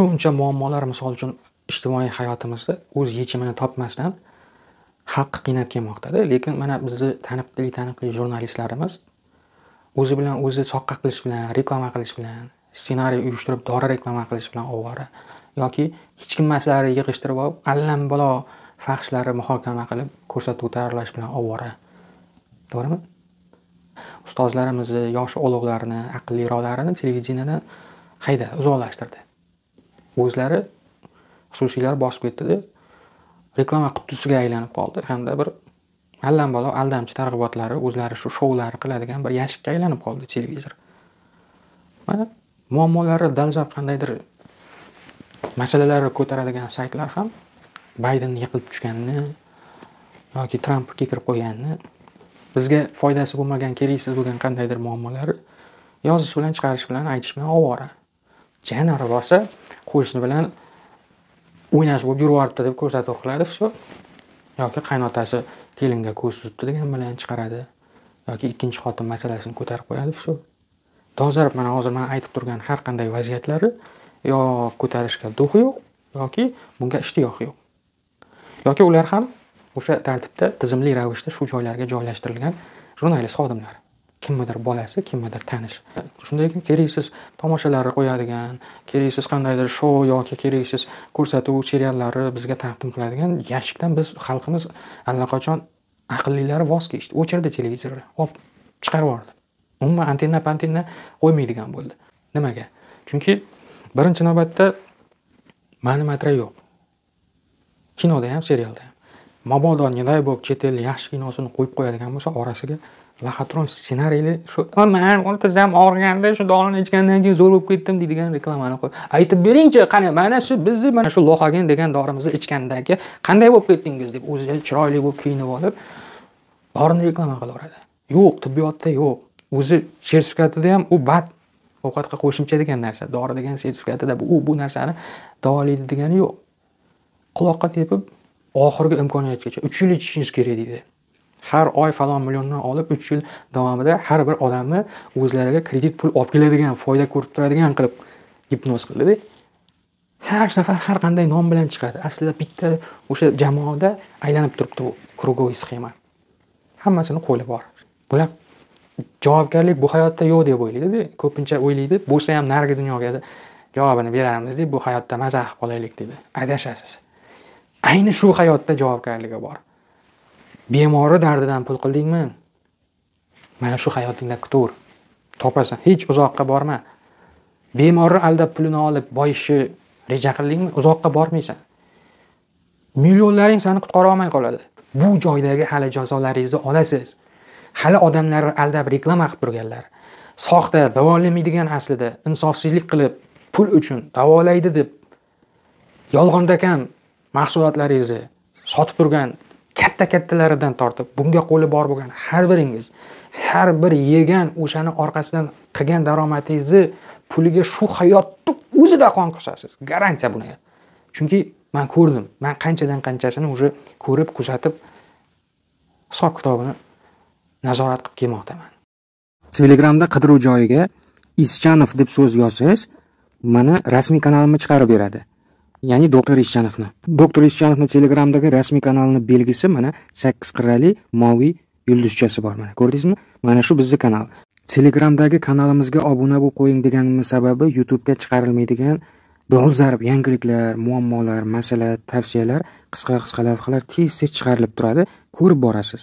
shuncha muammolar misol uchun ijtimoiy hayotimizda o'z yechimini topmasdan xalqni qiynab kelmoqdada. Lekin mana bizni taniqli taniqli jurnalistlarimiz o'zi bilan o'zi soqqa qilish bilan reklama qilish bilan ssenariy uyushtirib dori reklama qilish bilan ovora yoki hech kimmaslarni yig'ishtirib olib allambalo faxshlarni muhokama qilib ko'rsatuv tayyorlash bilan ovora. To'g'rimi? Ustozlarimizni yosh ulug'larni aqlliroqlarini televideniyadan hayda uzoqlashtirdi. O'zlari xususiylar bosib ketdida reklama qutisiga aylanib qoldi. Hamda bir allambalo aldamchi targ'ibotlari o'zlari shu shoulari qiladigan bir yashikka aylanib qoldi televizor. Mana muammolari dolzarb qandaydir masalalarni ko'taradigan saytlar ham baydenni yiqilib tushganini yoki trampga kirib qo'yganini bizga foydasi bo'lmagan keraksiz bo'lgan qandaydir muammolari yozish bilan chiqarish bilan aytish bilan ovora. Janari borsa qo'shni bilan o'ynash bo'lib yuryapti deb ko'rsatuv qiladi все yoki qaynotasi kelinga ko'z suzibdi degan bilan chiqaradi yoki ikkinchi xotin masalasini ko'tarib qo'yadi все dolzarb mana hozir man aytib turgan har qanday vaziyatlari yo ko'tarishga duhi yo'q yoki bunga ishtiyoqi yo'q. Yoki ular ham o'sha tartibda tizimli ravishda shu joylarga joylashtirilgan jurnalist xodimlar kimnidir bolasi kimnidir tanish shunday ekan keraksiz tomoshalarni qo'yadigan keraksiz qandaydir shou yoki keraksiz ko'rsatuv seriallarni bizga taqdim qiladigan yashikdan biz xalqimiz allaqachon aqllilari voz kechdi. O'chirdi televizorni olib chiqarib yubordi. Umuman antenna pantenna qo'ymaydigan bo'ldi. Nimaga? Chunki birinchi navbatda ma'lumotlar yo'q. Kinoda ham serialda ham. Mabodo не дай бог chet el yaxshi kinosini qo'yib qo'yadigan bo'lsa orasiga laxatron ssenariyli shu man o'rtazam og'riganda shu dorini ichgandan keyin zo'r bo'lib ketdim deydigan reklamani qo'y. Aytib beringchi qani mana shu bizni mana shu lohagin degan dorimizni ichgandan keyin qanday bo'lib ketdingiz deb o'zi chiroyli bo'lib kiyinib olib dorini reklama qilaveradi yo'q tibbiyotda yo'q. O'zi sertifikatida ham u bad ovqatga qo'shimcha degan narsa dori degan sertifikatida u bu narsani davolaydi degani yo'q. Quloqqa tepib oxirgi imkoniyatgacha uch yil ichishingiz kerak deydi. Har oy falon milliondan olib uch yil davomida har bir odamni o'zlariga kredit pul olib keladigan foyda ko'rib turadigan qilib gipnoz qildida har safar har qanday nom bilan chiqadi. Aslida bitta o'sha jamoada aylanib turibdi bu krugoviy sxema hammasini qo'li bor. Bular javobgarlik bu hayotda yo'q deb o'ylaydida ko'pincha o'ylaydi bo'lsa ham narigi dunyoga javobini beramiz deb bu hayotda maza qilib qolaylik deydi adashasiz. Ayni shu hayotda javobgarligi bor. Bemori dardidan pul qildingmi? Mana shu hayotingda kutaver topasan hech uzoqqa borma. Bemorni aldab pulini olib boyishni reja qildingmi? Uzoqqa bormaysan. Millionlaring seni qutqara olmay qoladi. Bu joydagi hali jazolaringizni olasiz. Hali odamlarni aldab reklama qilib turganlar. Soxta davolamaydigan aslida insofsizlik qilib pul uchun davolaydi deb yolg'ondakam mahsulotlaringizni sotib turgan katta kattalaridan tortib bunga qo'li bor bo'lgan har biringiz har bir yegan o'shani orqasidan qilgan daromadingizni puliga shu hayotni o'zida qon qusasiz. Garantiya buni. Chunki man ko'rdim man qanchadan qanchasini уже ko'rib kuzatib hisob kitobini nazorat qilib kelmoqdaman. Telegramda qidiruv joyiga ischanov deb so'z yozsangiz mana rasmiy kanalimni chiqarib beradi. Ya'ni doktor ishchanovni doktor ischanovni telegramdagi rasmiy kanalini belgisi mana sakkiz qirrali moviy yulduzchasi bor mana. Ko'rdingizmi? Mana shu bizni kanal. Telegramdagi kanalimizga obuna bo'lib qo'ying deganimiz sababi youtubega chiqarilmaydigan dolzarb yangiliklar muammolar masala tavsiyalar qisqa qisqa lavhalar tez tez chiqarilib turadi. Ko'rib borasiz.